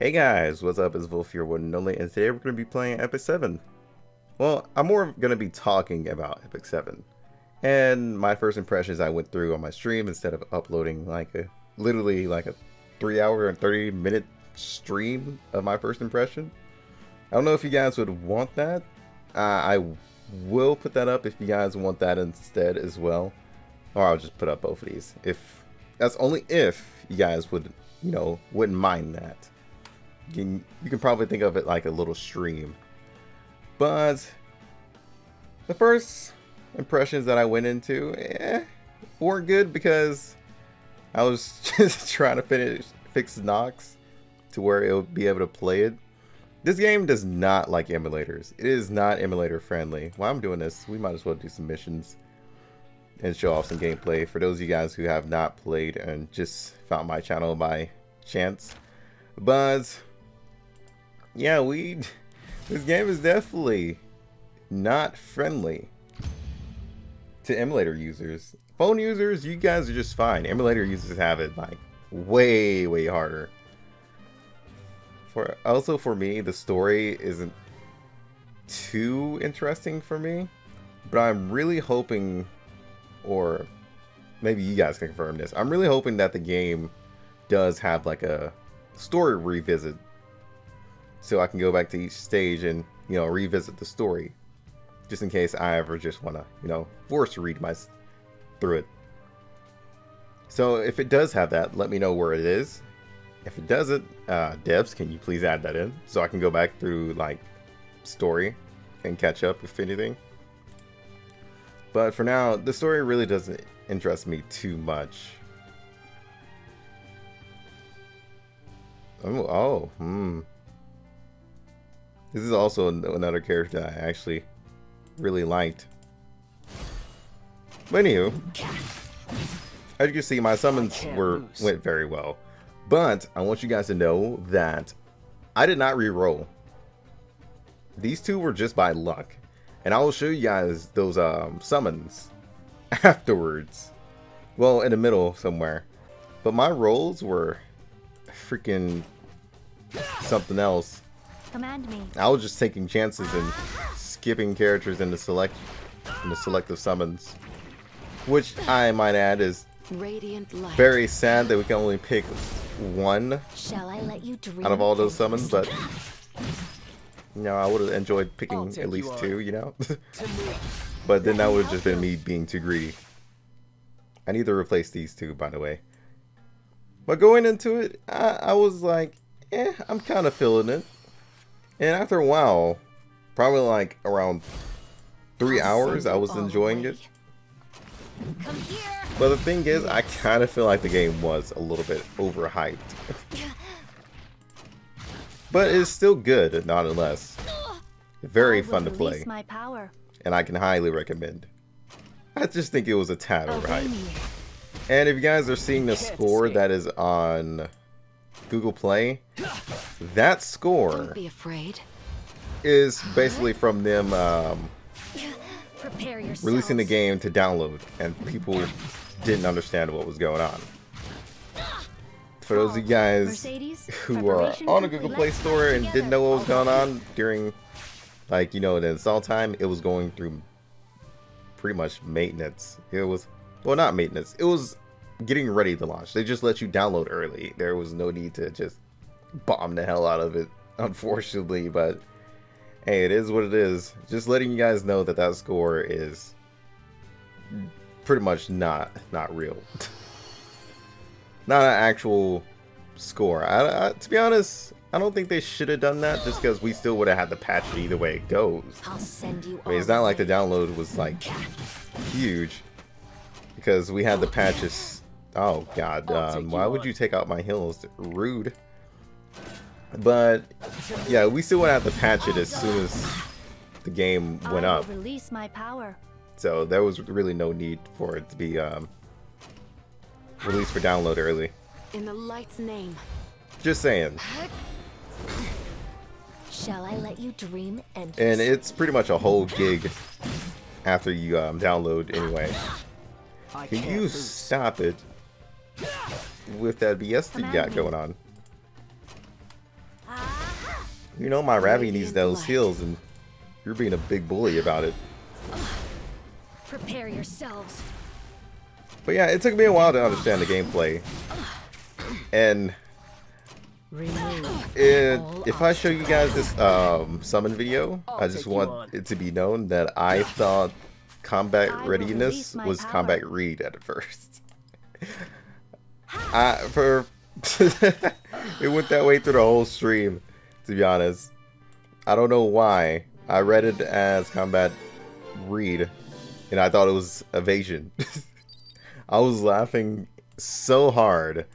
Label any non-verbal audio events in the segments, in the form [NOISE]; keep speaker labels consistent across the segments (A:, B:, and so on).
A: Hey guys, what's up? It's Volf here, one and only, and today we're going to be playing Epic 7. Well, I'm more going to be talking about Epic 7. And my first impressions I went through on my stream instead of uploading like a, literally like a 3 hour and 30 minute stream of my first impression. I don't know if you guys would want that. Uh, I will put that up if you guys want that instead as well. Or I'll just put up both of these. If That's only if you guys would, you know, wouldn't mind that can, you can probably think of it like a little stream. But the first impressions that I went into eh, weren't good because I was [LAUGHS] just trying to finish fix Nox to where it would be able to play it. This game does not like emulators. It is not emulator friendly. While I'm doing this, we might as well do some missions and show off some gameplay for those of you guys who have not played and just found my channel by chance. But yeah, we this game is definitely not friendly to emulator users. Phone users, you guys are just fine. Emulator users have it like way, way harder. For also for me, the story isn't too interesting for me, but I'm really hoping, or maybe you guys can confirm this. I'm really hoping that the game does have like a story revisit so I can go back to each stage and you know revisit the story, just in case I ever just want to you know force read my through it. So if it does have that, let me know where it is. If it doesn't, uh, devs, can you please add that in so I can go back through like story and catch up if anything. But for now, the story really doesn't interest me too much. Oh, oh, hmm. This is also another character I actually really liked. But anywho, as you can see, my summons were lose. went very well. But I want you guys to know that I did not re-roll. These two were just by luck. And I will show you guys those um, summons [LAUGHS] afterwards. Well, in the middle somewhere. But my rolls were freaking something else. Command me. I was just taking chances and skipping characters into select into selective summons. Which I might add is very sad that we can only pick one out of all those summons, but you know, I would have enjoyed picking at least you two, you know? [LAUGHS] but then that would have just been me being too greedy. I need to replace these two, by the way. But going into it, I, I was like, eh, I'm kind of feeling it. And after a while, probably like around three hours, I was enjoying it. But the thing is, I kind of feel like the game was a little bit overhyped. [LAUGHS] but it's still good, nonetheless. Very fun to play. And I can highly recommend. I just think it was a tad overhyped. And if you guys are seeing the score that is on Google Play, that score is basically from them um, releasing the game to download, and people didn't understand what was going on. For those of you guys who are on a Google Play Store and didn't know what was going on during, like, you know, the install time, it was going through pretty much maintenance. It was, well, not maintenance. It was getting ready to launch. They just let you download early. There was no need to just bomb the hell out of it, [LAUGHS] unfortunately. But hey, it is what it is. Just letting you guys know that that score is pretty much not not real. [LAUGHS] not an actual score. I, I, to be honest, I don't think they should have done that just because we still would have had to patch it either way it goes. I'll send you I mean, it's not like the download was like huge because we had the patches Oh god, um, why would you take out my hills? Rude. But yeah, we still would have to patch it as soon as the game went up. Release my power. So there was really no need for it to be um, released for download early. In the light's name. Just saying. Shall I let you dream and And it's pretty much a whole gig after you um, download anyway. Can you stop it? With that BS that you got going on. You know my Ravi needs those heals, and you're being a big bully about it.
B: Prepare yourselves.
A: But yeah, it took me a while to understand the gameplay. And it, if I show you guys this um, summon video, I just want it to be known that I thought combat readiness was combat read at first. [LAUGHS] I, for [LAUGHS] it went that way through the whole stream, to be honest. I don't know why. I read it as combat read, and I thought it was evasion. [LAUGHS] I was laughing so hard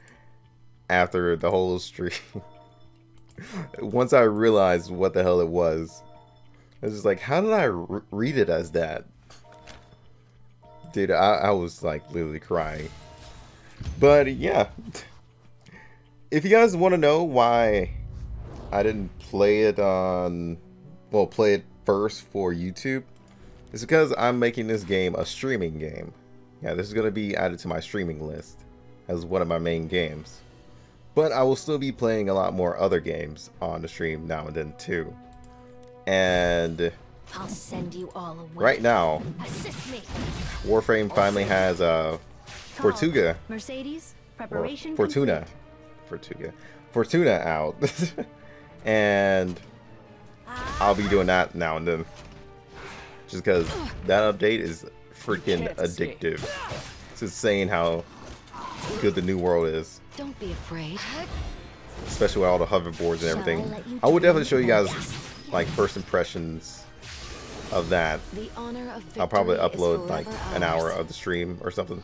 A: after the whole stream. [LAUGHS] Once I realized what the hell it was, I was just like, how did I re read it as that? Dude, I, I was like literally crying. But yeah, if you guys want to know why I didn't play it on, well, play it first for YouTube, it's because I'm making this game a streaming game. Yeah, this is going to be added to my streaming list as one of my main games. But I will still be playing a lot more other games on the stream now and then too. And
B: I'll send you all away.
A: right now, Warframe finally has uh, Fortuga.
B: Mercedes, preparation
A: Fortuna. Fortuga. Fortuna out. [LAUGHS] and I'll be doing that now and then. Just because that update is freaking addictive. It's insane how good the new world is.
B: Don't be afraid.
A: Especially with all the hoverboards and everything. I, I would definitely show you guys like first impressions of that. Of I'll probably upload like an hour of the stream or something.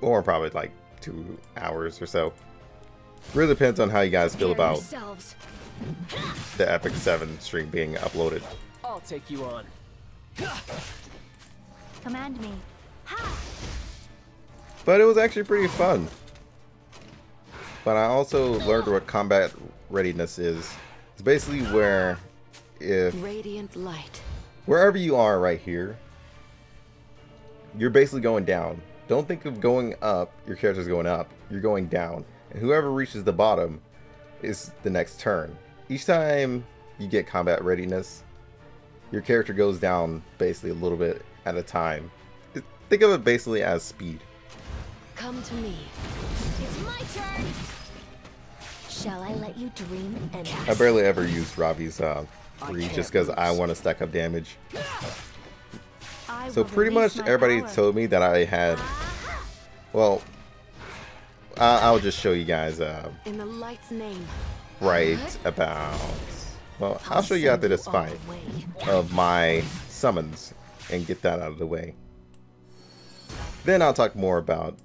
A: Or probably like two hours or so. Really depends on how you guys feel about the Epic 7 stream being uploaded.
C: I'll take you on.
B: Command me.
A: But it was actually pretty fun. But I also learned what combat readiness is. It's basically where if
B: radiant light
A: wherever you are right here, you're basically going down. Don't think of going up, your character's going up. You're going down. And whoever reaches the bottom is the next turn. Each time you get combat readiness, your character goes down basically a little bit at a time. Think of it basically as speed.
B: Come to me. It's my turn. Shall I let you dream and
A: I barely ever use Ravi's uh, free just because I want to stack up damage. So pretty much everybody power. told me that I had, well, I'll just show you guys uh,
B: in the light's name.
A: right about, well, I'll show you after this fight of my summons and get that out of the way. Then I'll talk more about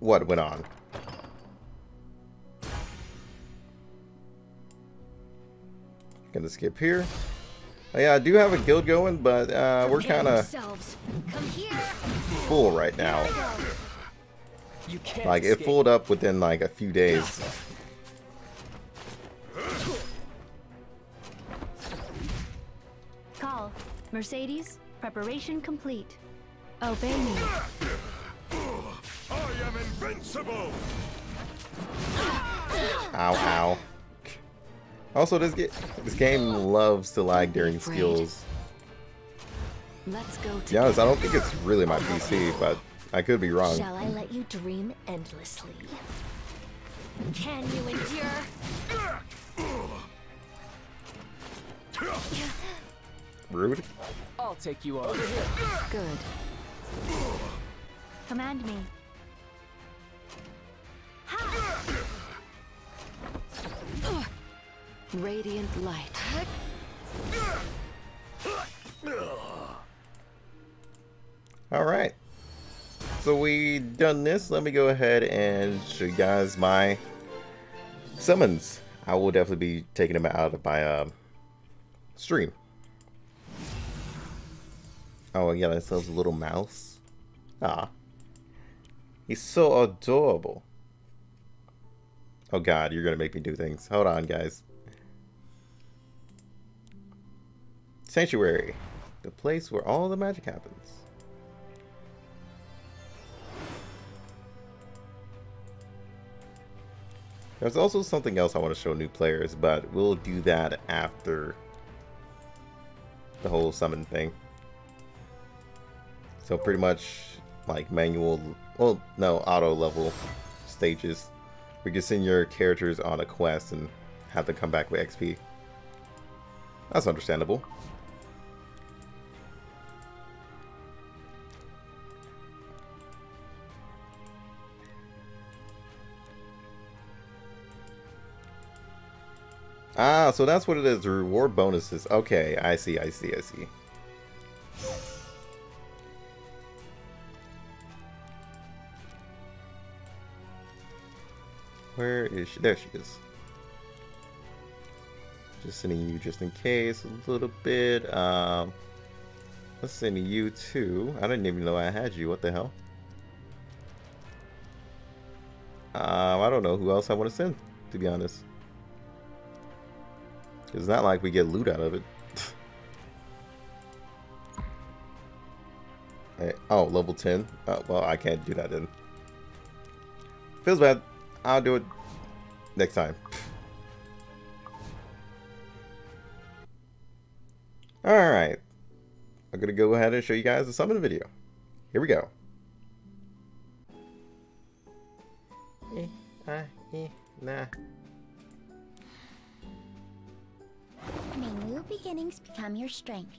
A: what went on. Gonna skip here. Oh, yeah, I do have a guild going, but uh, we're kind of full right now. Like, it filled up within like a few days.
B: Call. Mercedes, preparation complete. Obey me.
D: I am invincible.
A: Ow, ow. Also, this get this game loves to lag during skills.
B: Let's go.
A: To be honest, I don't think it's really my PC, but I could be wrong.
B: Shall I let you dream endlessly? Can you endure?
A: Rude.
C: I'll take you on.
B: Good. Command me. Radiant light.
A: All right. So we done this. Let me go ahead and show you guys my summons. I will definitely be taking them out of my uh, stream. Oh, yeah, that sells a little mouse. Ah. He's so adorable. Oh god, you're gonna make me do things. Hold on, guys. Sanctuary. The place where all the magic happens. There's also something else I want to show new players, but we'll do that after the whole summon thing. So pretty much like manual, well, no, auto level stages. We can send your characters on a quest and have them come back with XP. That's understandable. Ah, so that's what it is, the Reward bonuses. Okay, I see, I see, I see. Where is she? There she is. Just sending you just in case a little bit. Um, let's send you too. I didn't even know I had you. What the hell? Um, I don't know who else I want to send, to be honest. It's not like we get loot out of it. [LAUGHS] hey, oh, level 10? Oh, well, I can't do that then. Feels bad. I'll do it next time. Alright. I'm going to go ahead and show you guys the summon video. Here we go. Eh, ah, eh, nah.
D: May new beginnings become your strength.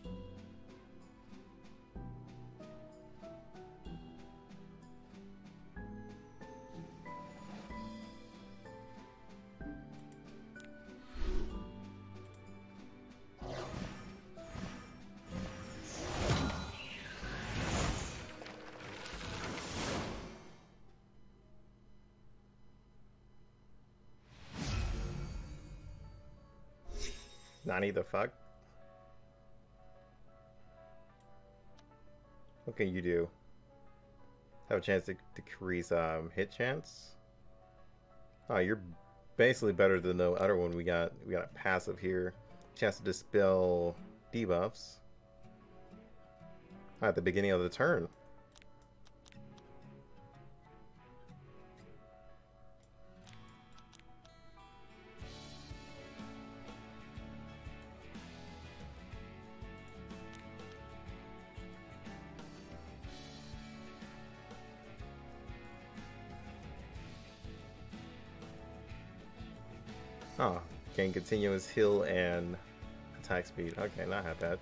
A: The fuck? What can you do? Have a chance to decrease um, hit chance? Oh, you're basically better than the other one we got. We got a passive here. Chance to dispel debuffs. At the beginning of the turn. Continuous heal and attack speed. Okay, not have bad.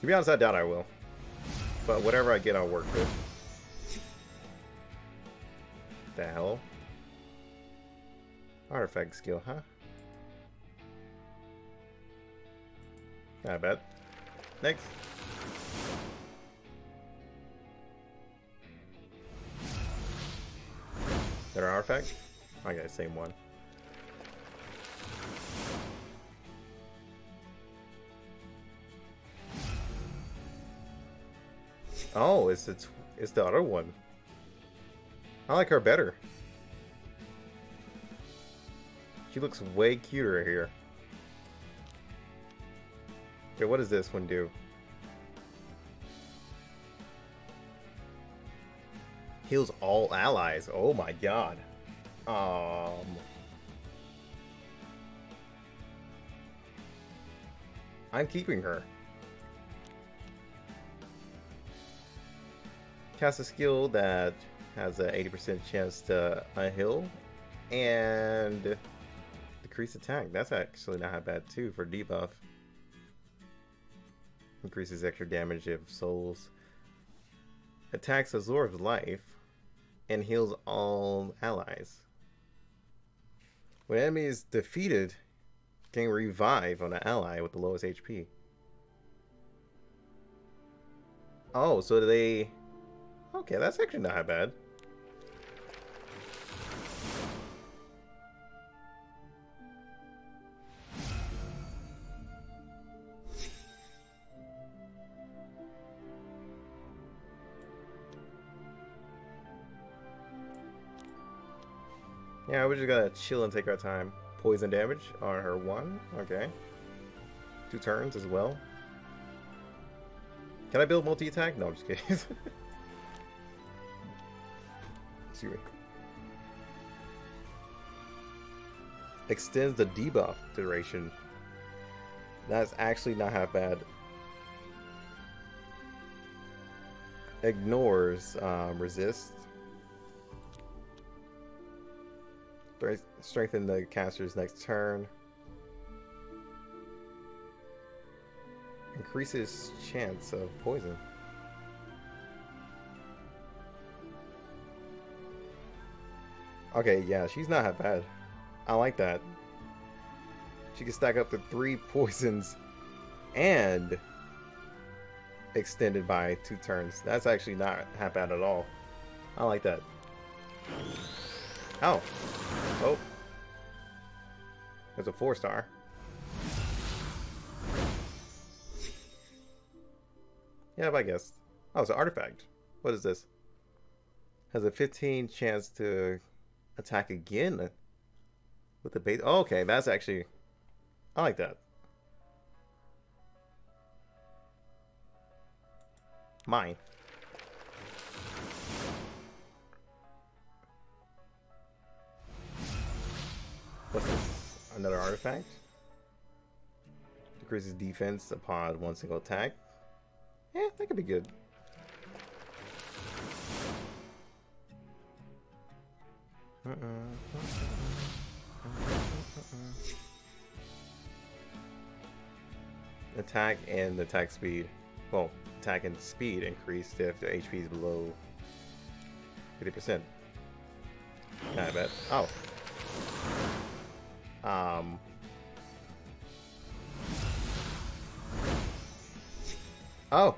A: To be honest, I doubt I will. But whatever I get, I'll work with. The hell? Artifact skill, huh? Not bad. Next. That artifact? I got the same one. Oh, it's the it's the other one. I like her better. She looks way cuter here. Okay, what does this one do? Heals all allies. Oh my god. Um. I'm keeping her. Cast a skill that has an 80% chance to unheal and decrease attack. That's actually not bad too for debuff. Increases extra damage if souls. Attacks absorbs life and heals all allies. When enemy is defeated, can revive on an ally with the lowest HP. Oh, so they... Okay, that's actually not bad. We just gotta chill and take our time. Poison damage on her one. Okay. Two turns as well. Can I build multi-attack? No, I'm just kidding. [LAUGHS] excuse me. Extends the debuff duration. That's actually not half bad. Ignores um, resist. Strengthen the caster's next turn. Increases chance of poison. Okay, yeah, she's not that bad. I like that. She can stack up to three [LAUGHS] poisons and extended by two turns. That's actually not half bad at all. I like that. Oh. Oh. There's a four star. Yeah, I guess. Oh, it's an artifact. What is this? Has a 15 chance to attack again with the base. Oh, okay, that's actually. I like that. Mine. What's this? Another artifact? Decreases defense upon one single attack. Yeah, that could be good. Uh-uh. Attack and the attack speed. Well, attack and speed increased if the HP is below 50%. Not bad. Oh. Um. Oh.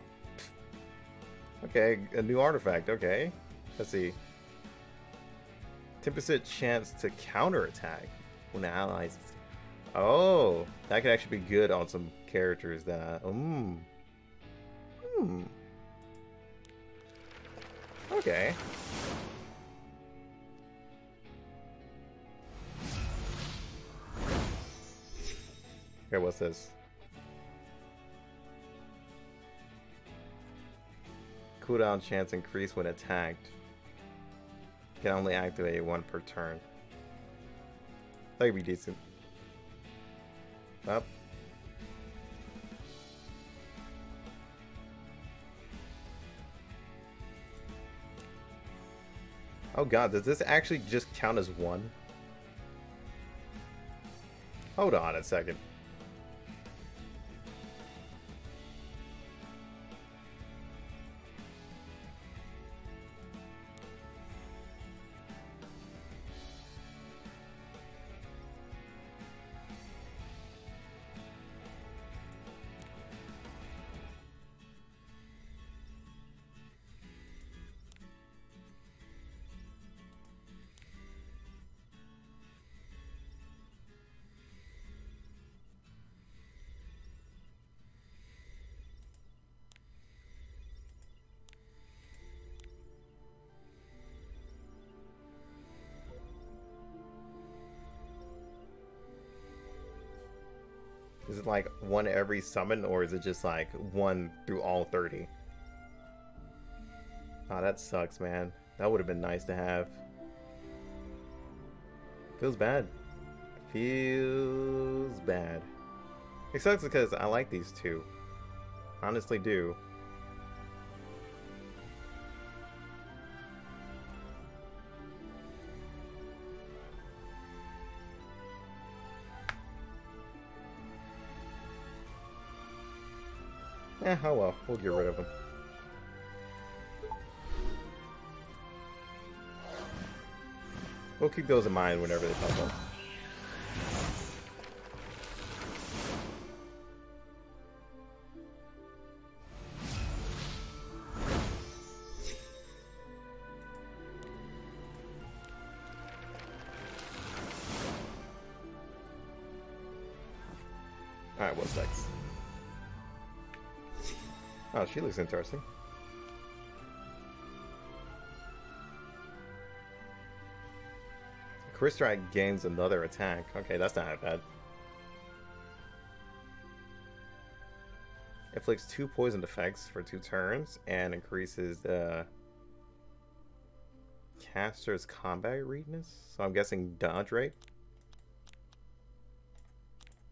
A: Okay, a new artifact. Okay. Let's see. 10% chance to counterattack when allies. Oh, that could actually be good on some characters that. Hmm. Hmm. Okay. Okay, what's this? Cooldown chance increase when attacked. Can only activate one per turn. That could be decent. Up. Oh god, does this actually just count as one? Hold on a second. Like one every summon, or is it just like one through all 30? Ah, oh, that sucks, man. That would have been nice to have. Feels bad. Feels bad. It sucks because I like these two. Honestly do. Eh, oh well, we'll get rid of them. We'll keep those in mind whenever they pop up. She looks interesting. Strike gains another attack. Okay, that's not bad. Inflicts two poison effects for two turns and increases the. caster's combat readiness, so I'm guessing dodge rate.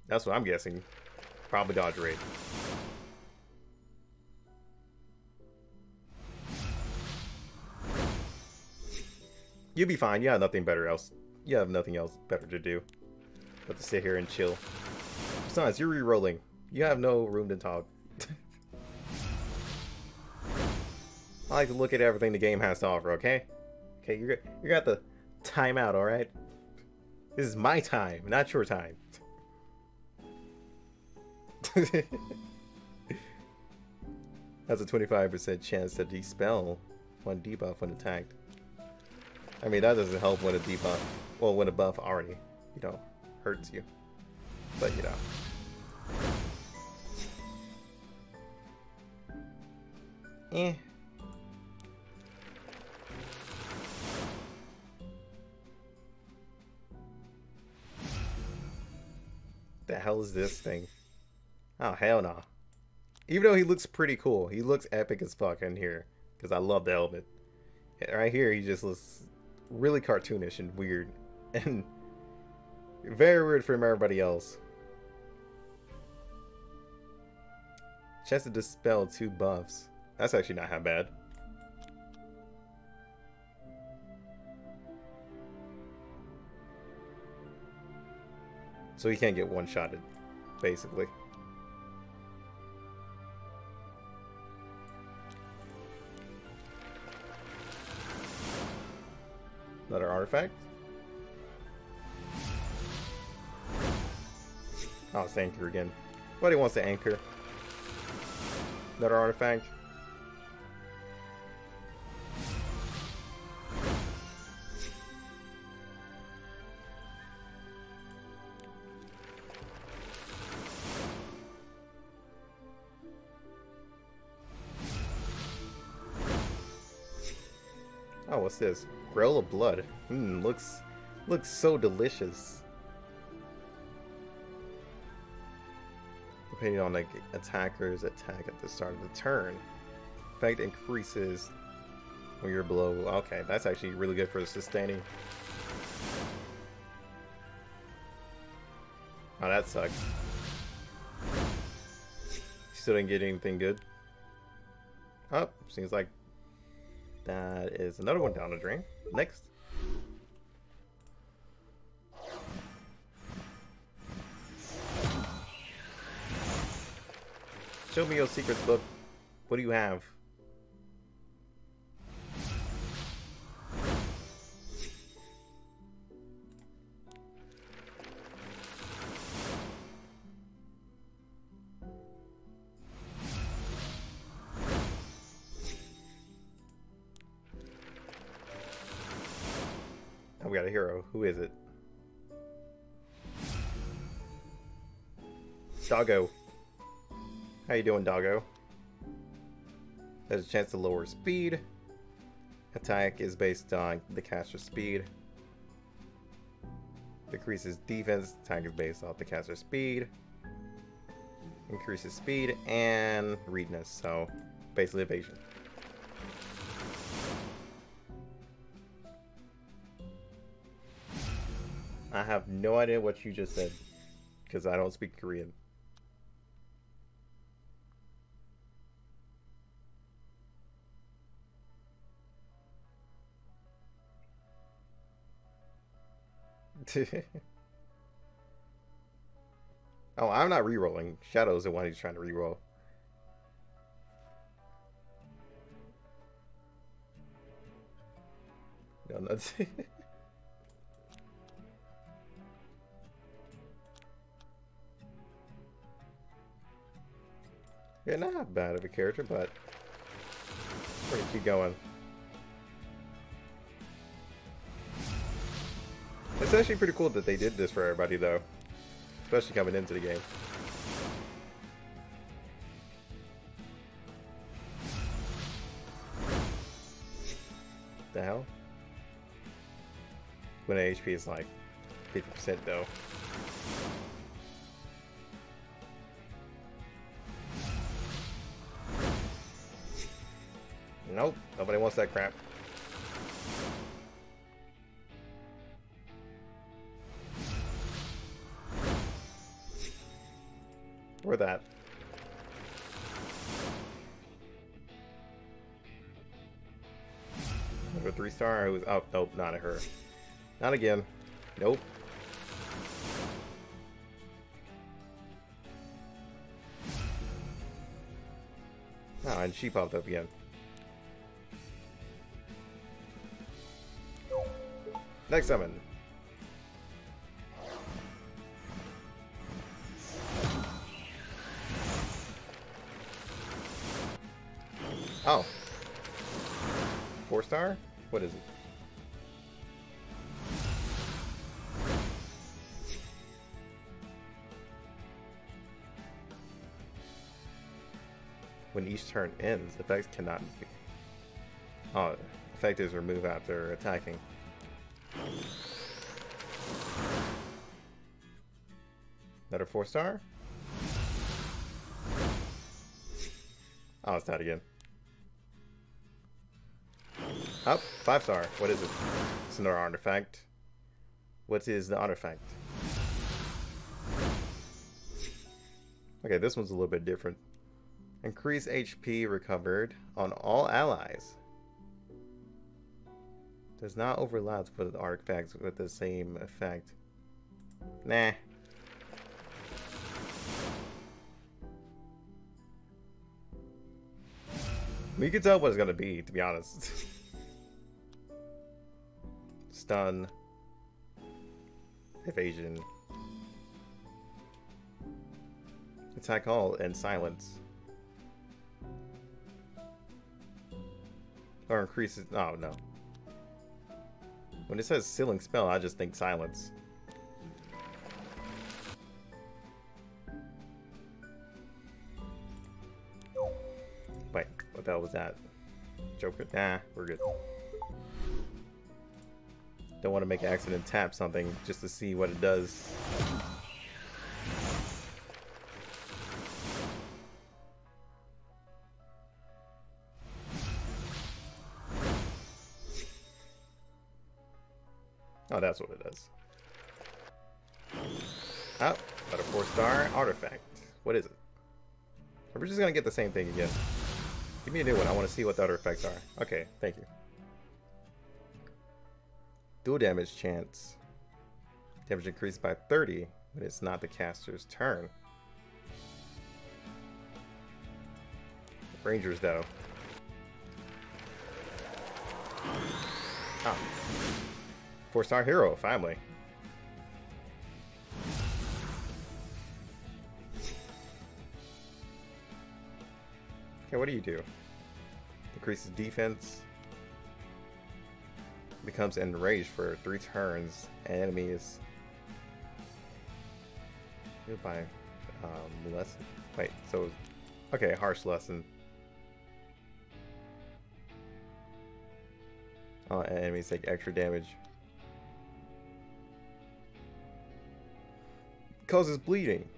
A: That's what I'm guessing. Probably dodge rate. You'll be fine. You have nothing better else. You have nothing else better to do but to sit here and chill. Besides, you're re-rolling. You have no room to talk. [LAUGHS] I like to look at everything the game has to offer, okay? Okay, you're you got the time out, alright? This is my time, not your time. [LAUGHS] That's a 25% chance to dispel one debuff when attacked. I mean, that doesn't help when a debuff, well, when a buff already, you know, hurts you. But, you know. Eh. The hell is this thing? Oh, hell no. Nah. Even though he looks pretty cool, he looks epic as fuck in here. Because I love the helmet. Right here, he just looks really cartoonish and weird. [LAUGHS] And very weird from everybody else. Chance to dispel two buffs. That's actually not half bad. So he can't get one-shotted, basically. Artifact. Oh, it's anchor again. Nobody wants to anchor. Another artifact. What's this? Grill of blood. Mmm, looks looks so delicious. Depending on the attacker's attack at the start of the turn. Effect increases when you're below. Okay, that's actually really good for sustaining. Oh, that sucks. Still didn't get anything good. Oh, seems like that is another one down the drain. Next. Show me your secrets book. What do you have? Doggo. How you doing, doggo? There's a chance to lower speed. Attack is based on the caster's speed. Decreases defense. Attack is based off the caster's speed. Increases speed and readiness. So, basically evasion. I have no idea what you just said because I don't speak Korean. [LAUGHS] oh, I'm not re-rolling. Shadow's the one who's trying to re-roll. No, [LAUGHS] yeah, not bad of a character, but we're gonna keep going. It's actually pretty cool that they did this for everybody, though. Especially coming into the game. The hell? When HP is like 50% though. Nope, nobody wants that crap. Or that. Number three star. Who's oh nope, not a her. Not again. Nope. Oh, and she popped up again. Next summon. What is it? When each turn ends, effects cannot be... Oh, effect is removed after attacking. Another four star? Oh, it's that again. Oh, five star. What is it? It's another artifact. What is the artifact? Okay, this one's a little bit different. Increase HP recovered on all allies. Does not overlap with artifacts with the same effect. Nah. We can tell what it's gonna be, to be honest. [LAUGHS] Stun. Evasion. Attack all and silence. Or increases. Oh, no. When it says sealing spell, I just think silence. Wait, what the hell was that? Joker? Nah, we're good. Don't want to make an accident tap something just to see what it does. Oh, that's what it does. Oh, another four star artifact. What is it? We're just gonna get the same thing again. Give me a new one. I want to see what the effects are. Okay, thank you. Dual damage chance. Damage increased by 30 when it's not the caster's turn. Rangers, though. Ah. Oh. Four star hero, finally. Okay, what do you do? Increases defense, becomes enraged for three turns, and enemy is by um, lesson. Wait, so okay, harsh lesson. Oh, enemies take extra damage. Causes bleeding.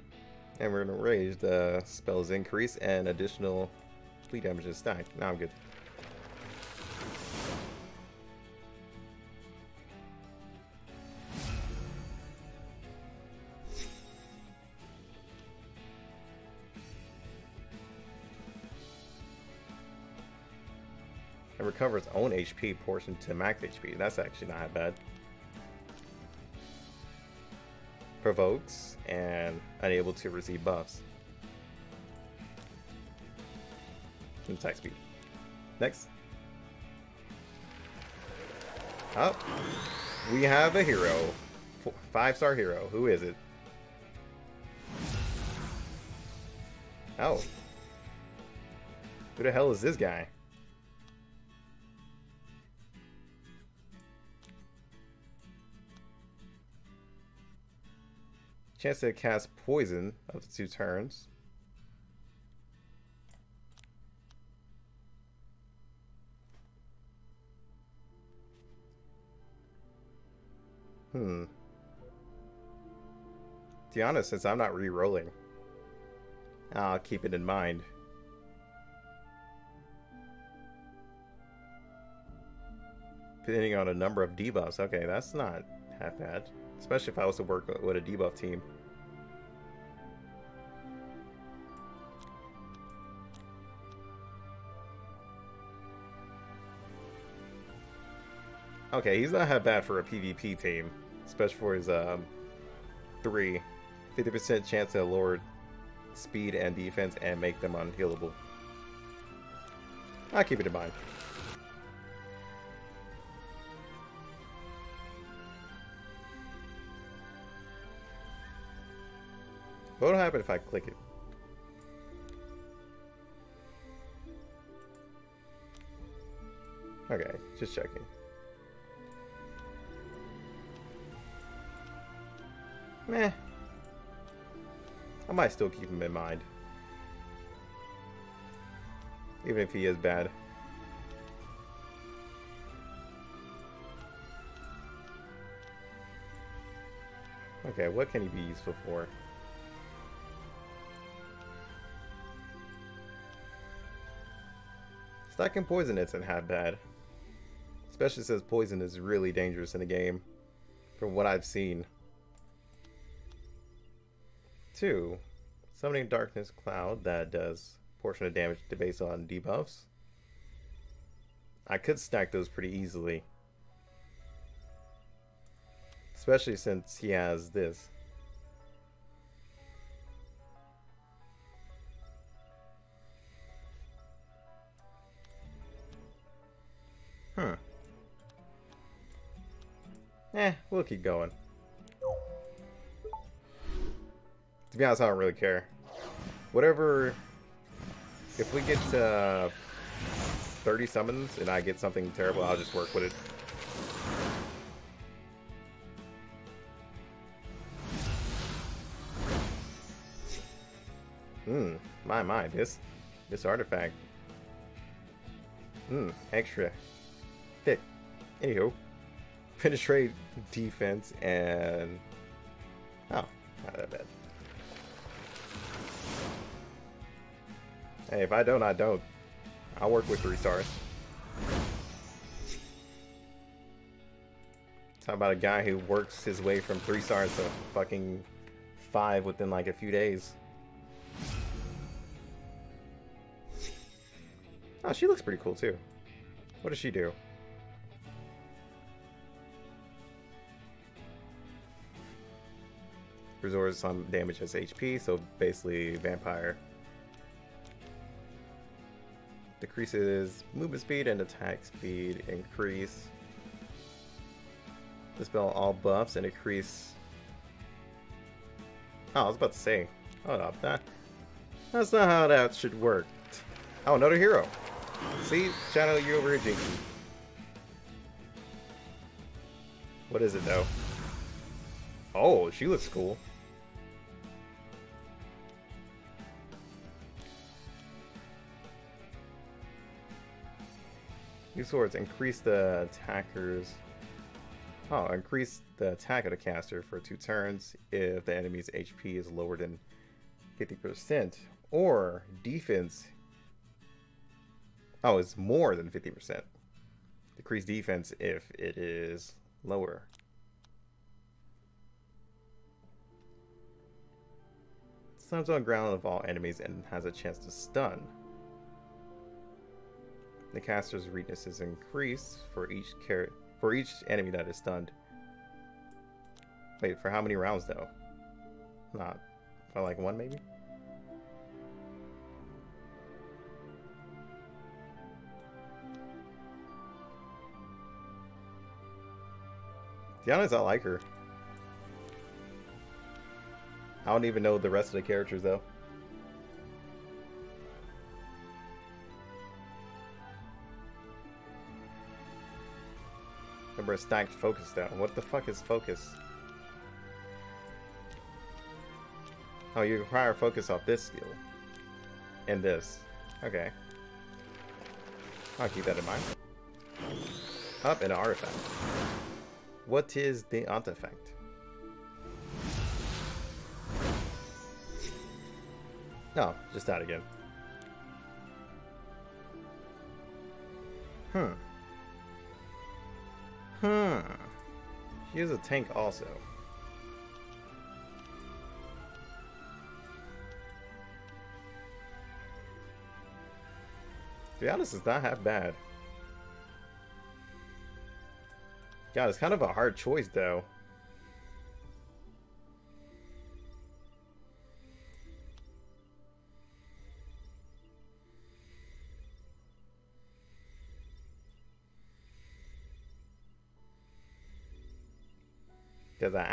A: And we're raise the spells increase and additional bleed damage is stacked. Now I'm good. And recovers own HP portion to max HP. That's actually not bad. Provokes and unable to receive buffs. Attack speed. Next. Up. We have a hero. Five star hero. Who is it? Oh. Who the hell is this guy? Chance to cast poison up to two turns. Hmm. To be honest, since I'm not re-rolling, I'll keep it in mind. Depending on a number of debuffs. Okay, that's not half bad. Especially if I was to work with a debuff team. Okay, he's not that bad for a PvP team, especially for his um, three. 50% chance to lower speed and defense and make them unhealable. I'll keep it in mind. What'll happen if I click it? Okay, just checking. Meh. I might still keep him in mind. Even if he is bad. Okay, what can he be useful for? Stacking poison isn't half bad. Especially since poison is really dangerous in the game. From what I've seen. Two, summoning darkness cloud that does portion of damage based on debuffs. I could stack those pretty easily. Especially since he has this. Huh. Eh, we'll keep going. To be honest, I don't really care. Whatever... If we get uh, 30 summons and I get something terrible, I'll just work with it. Hmm, my, my, this, this artifact. Hmm, extra. Pick. Anywho, penetrate defense and... Oh, not that bad. Hey, if I don't, I don't. I'll work with three stars. Talk about a guy who works his way from three stars to fucking five within like a few days. Oh, she looks pretty cool too. What does she do? Resource some damage as HP, so basically vampire. Decreases movement speed and attack speed increase. Dispel all buffs and increase. Oh, I was about to say. Hold up, that that's not how that should work. Oh, another hero. See, Shadow, you over here, Jinky. What is it though? Oh, she looks cool. New swords increase the attacker's. Oh, increase the attack of the caster for two turns if the enemy's HP is lower than 50%. Or defense. Oh, it's more than 50%. Decrease defense if it is lower. Slams on ground of all enemies and has a chance to stun. The caster's weaknesses increase for each car for each enemy that is stunned. Wait, for how many rounds though? Not for like one maybe? To be honest, I like her. I don't even know the rest of the characters though. Remember, stacked focus down. What the fuck is focus? Oh, you require focus off this skill. And this. Okay. I'll keep that in mind. Up an artifact. What is the artifact? No, just that again. Hmm. Hmm. She is a tank also. Honest, it's not half bad. God, it's kind of a hard choice, though.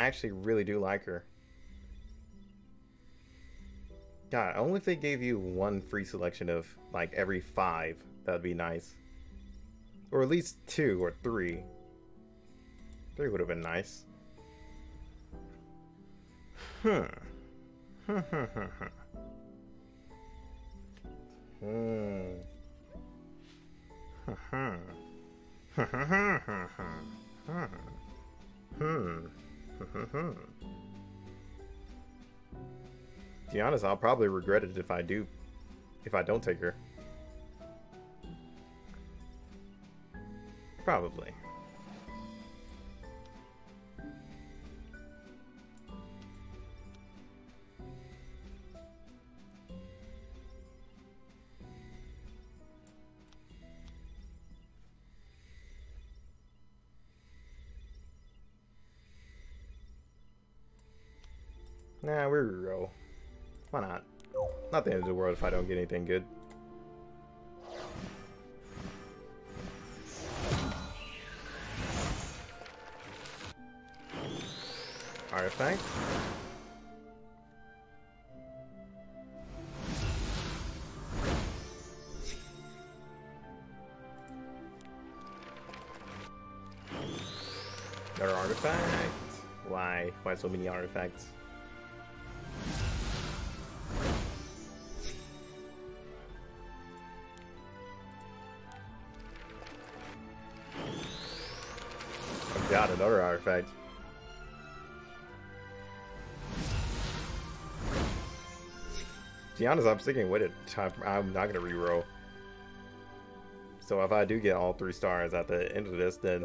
A: I actually really do like her. God, only if they gave you one free selection of, like, every five, that'd be nice. Or at least two or three. Three would have been nice. Hmm. Hmm. Hmm. Hmm. To be honest, I'll probably regret it if I do, if I don't take her. Probably. Nah, we reroll. Why not? Not the end of the world if I don't get anything good. Artifact. Another artifact. Why? Why so many artifacts? Artifact. To be honest, I'm sticking with it. I'm, I'm not gonna reroll. So if I do get all three stars at the end of this, then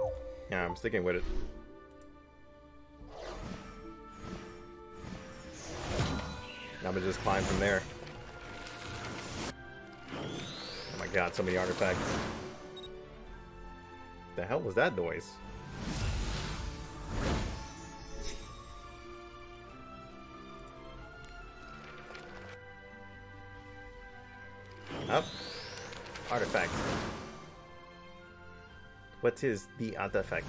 A: yeah, I'm sticking with it. I'm gonna just climb from there. Oh my god, so many artifacts. The hell was that noise? Up. Artifact. What is the artifact?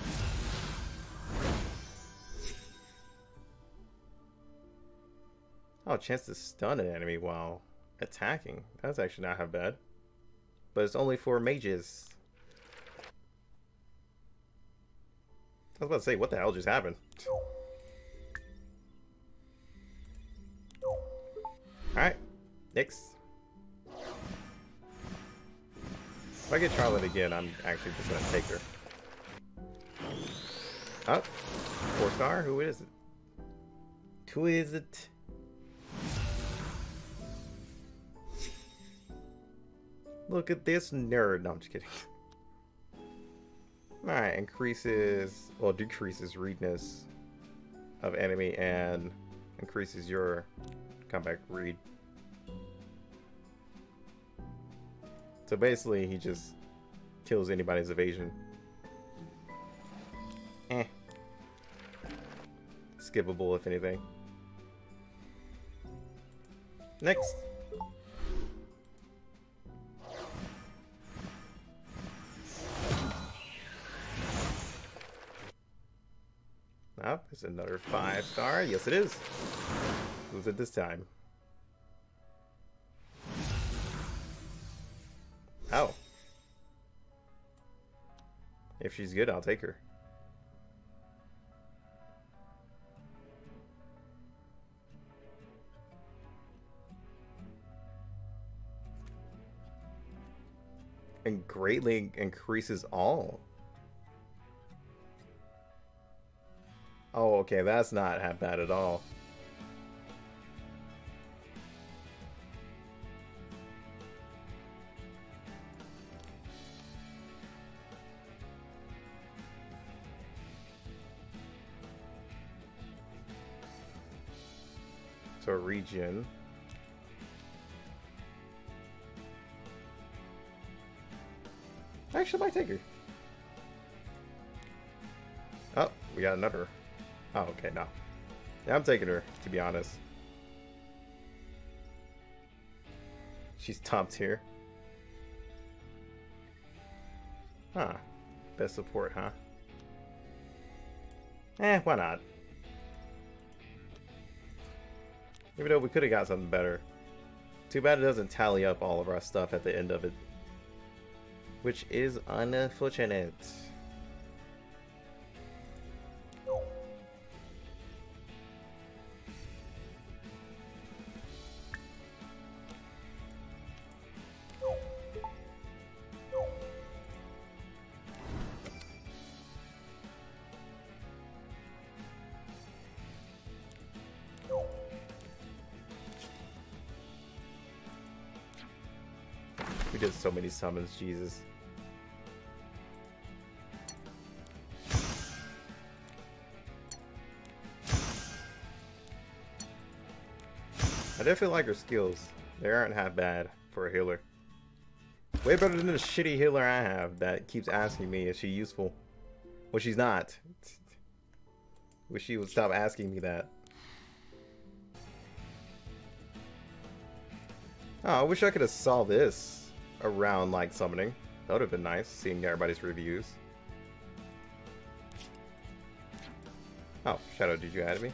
A: Oh, chance to stun an enemy while attacking. That's actually not half bad. But it's only for mages. I was about to say, what the hell just happened? Alright, next. If I get Charlotte again, I'm actually just gonna take her. Up. Four star? Who is it? Who is it? Look at this nerd. No, I'm just kidding. Alright, increases, well, decreases readness of enemy and increases your combat read. So basically, he just kills anybody's evasion. Eh. Skippable, if anything. Next. Up oh, is another five star. Yes, it is. Who's it this time? If she's good, I'll take her. And greatly increases all. Oh, okay, that's not half bad at all. So region. Actually, I might take her. Oh, we got another. Oh, okay, no. Yeah, I'm taking her, to be honest. She's top tier. Huh. Best support, huh? Eh, why not? Even though we could have got something better. Too bad it doesn't tally up all of our stuff at the end of it. Which is unfortunate. Many summons, Jesus. I definitely like her skills. They aren't half bad for a healer. Way better than the shitty healer I have that keeps asking me, is she useful? Well, she's not. Wish she would stop asking me that. Oh, I wish I could have saw this around like summoning. That would have been nice, seeing everybody's reviews. Oh, Shadow, did you add me?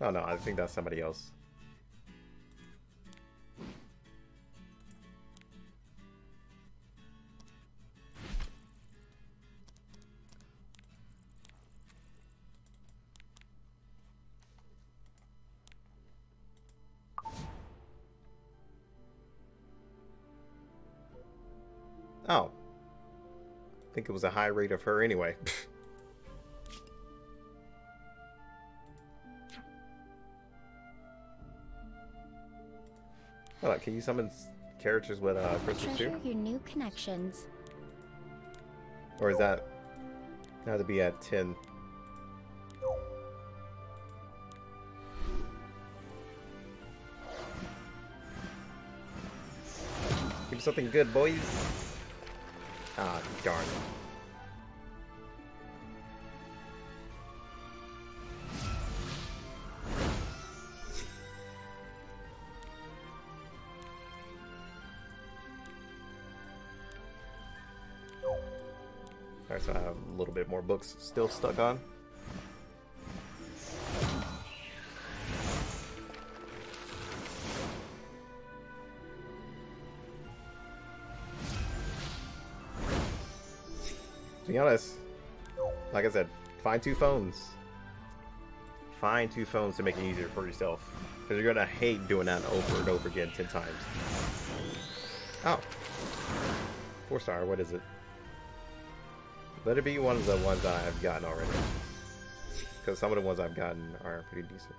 A: Oh no, I think that's somebody else. Oh. I think it was a high rate of her anyway. [LAUGHS] Oh, can you summon characters with uh, crystals
D: Treasure
A: too?
D: your new connections.
A: Or is that Now to be at 10? Give me something good, boys. Ah, darn. Alright, so I have a little bit more books still stuck on. To be honest, like I said, find two phones. Find two phones to make it easier for yourself. Because you're gonna hate doing that over and over again ten times. Oh. Four star, what is it? Let it be one of the ones that I have gotten already. Because some of the ones I've gotten are pretty decent.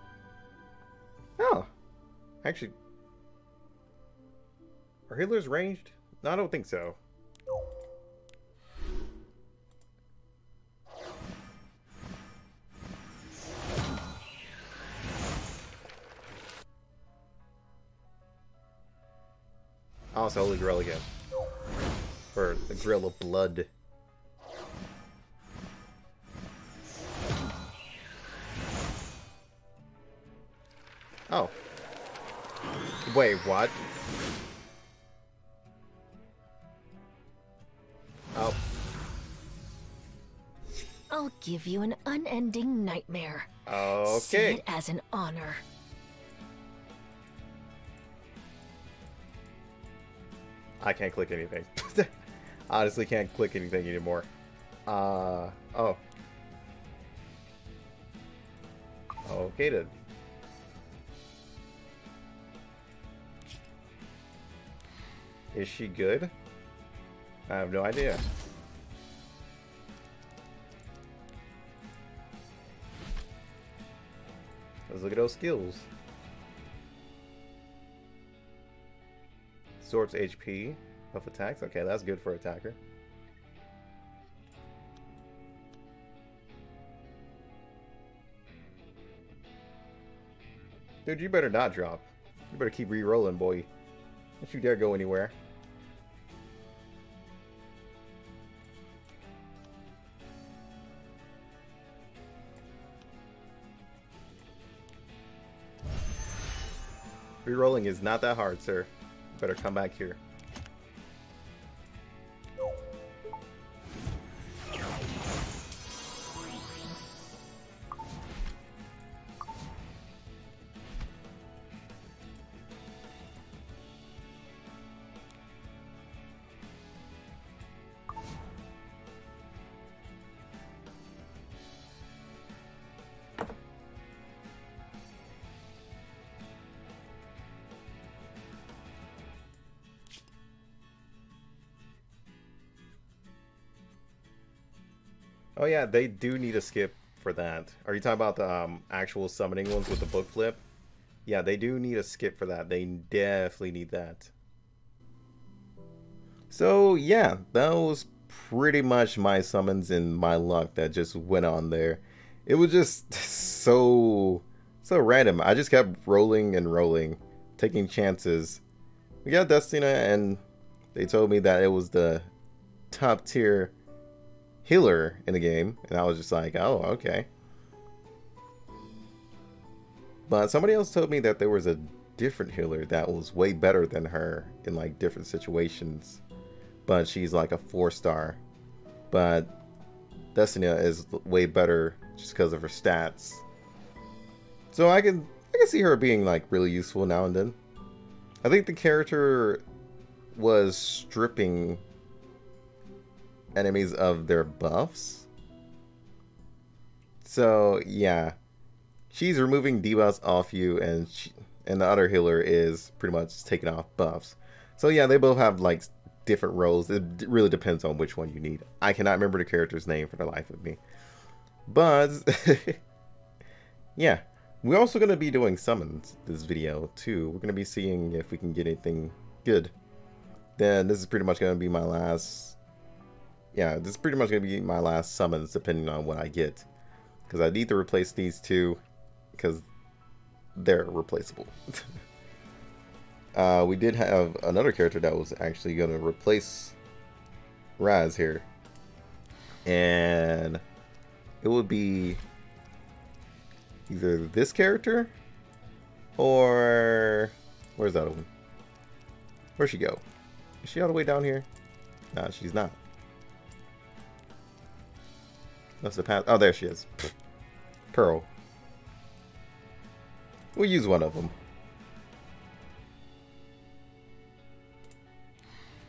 A: Oh! Actually... Are healers ranged? No, I don't think so. The Holy Grail again. Or the Grill of Blood. Oh. Wait, what? Oh.
B: I'll give you an unending nightmare. See
A: Okay.
B: it as an honor.
A: I can't click anything. [LAUGHS] Honestly, can't click anything anymore. Uh, oh. Okay then. Is she good? I have no idea. Let's look at those skills. Swords HP. Buff attacks. Okay, that's good for attacker. Dude, you better not drop. You better keep re-rolling, boy. Don't you dare go anywhere. Rerolling is not that hard, sir. Better come back here. Oh yeah, they do need a skip for that. Are you talking about the um, actual summoning ones with the book flip? Yeah, they do need a skip for that. They definitely need that. So yeah, that was pretty much my summons and my luck that just went on there. It was just [LAUGHS] so so random. I just kept rolling and rolling, taking chances. We got Destina and they told me that it was the top tier healer in the game, and I was just like, oh, okay. But somebody else told me that there was a different healer that was way better than her in like different situations. But she's like a four star. But Destina is way better just because of her stats. So I can I can see her being like really useful now and then. I think the character was stripping enemies of their buffs. So yeah, she's removing debuffs off you, and she, and the other healer is pretty much taking off buffs. So yeah, they both have like different roles. It really depends on which one you need. I cannot remember the character's name for the life of me, but [LAUGHS] yeah, we're also gonna be doing summons this video too. We're gonna be seeing if we can get anything good. Then this is pretty much gonna be my last yeah, this is pretty much going to be my last summons depending on what I get. Because I need to replace these two because they're replaceable. [LAUGHS] uh, we did have another character that was actually going to replace Ras here. And it would be either this character or where's that one? Where'd she go? Is she all the way down here? Nah, she's not. That's the path. Oh, there she is. Pearl. We'll use one of them.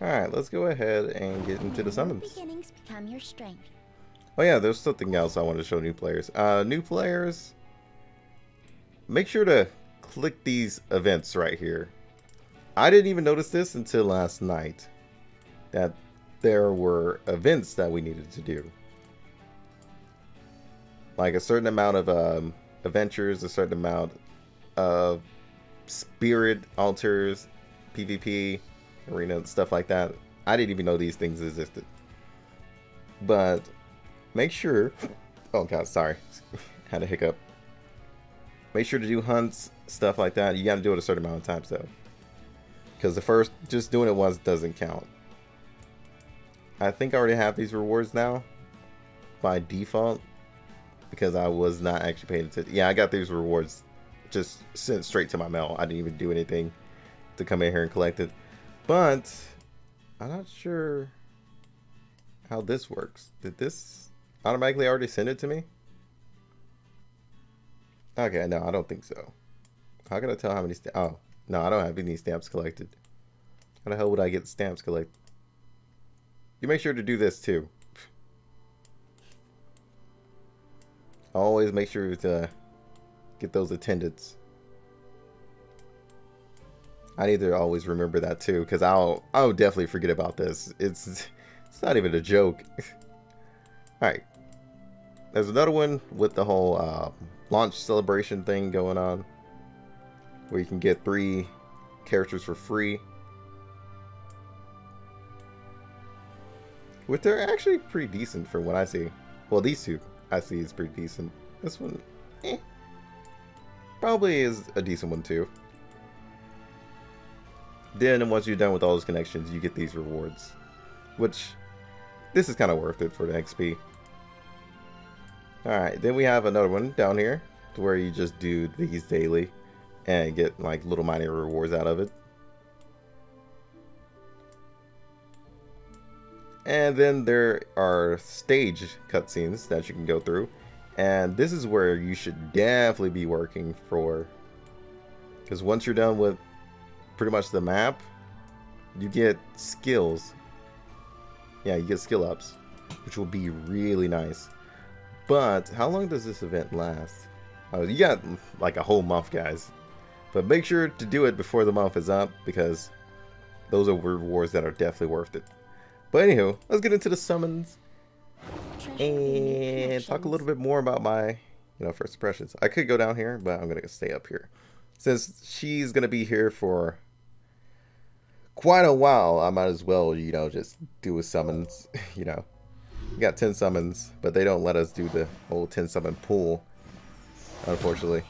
A: Alright, let's go ahead and get into the summons.
D: Beginnings become your strength.
A: Oh yeah, there's something else I want to show new players. Uh, new players, make sure to click these events right here. I didn't even notice this until last night, that there were events that we needed to do like a certain amount of um, adventures, a certain amount of spirit altars, PvP, arena, stuff like that. I didn't even know these things existed. But make sure. [COUGHS] Oh god, sorry, [LAUGHS] had a hiccup. Make sure to do hunts, stuff like that. You got to do it a certain amount of times though, because the first just doing it once doesn't count. I think I already have these rewards now by default because I was not actually paying attention. Yeah, I got these rewards just sent straight to my mail. I didn't even do anything to come in here and collect it. But I'm not sure how this works. Did this automatically already send it to me? Okay, no, I don't think so. How can I tell how many stamps? Oh, no, I don't have any stamps collected. How the hell would I get stamps collected? You make sure to do this too. Always make sure to get those attendants. I need to always remember that too, because I'll I'll definitely forget about this. It's it's not even a joke. [LAUGHS] Alright. There's another one with the whole uh, launch celebration thing going on. Where you can get three characters for free. Which they're actually pretty decent from what I see. Well, these two. I see is pretty decent. This one, eh. Probably is a decent one too. Then once you're done with all those connections, you get these rewards. Which, this is kind of worth it for the XP. Alright, then we have another one down here. To where you just do these daily. and get like little minor rewards out of it. And then there are stage cutscenes that you can go through. And this is where you should definitely be working for. Because once you're done with pretty much the map, you get skills. Yeah, you get skill ups, which will be really nice. But how long does this event last? Oh, you got like a whole month, guys. But make sure to do it before the month is up because those are rewards that are definitely worth it. But anywho, let's get into the summons and talk a little bit more about my, you know, first impressions. I could go down here, but I'm gonna stay up here since she's gonna be here for quite a while. I might as well, you know, just do a summons. [LAUGHS] You know, we got 10 summons, but they don't let us do the whole 10 summon pool, unfortunately.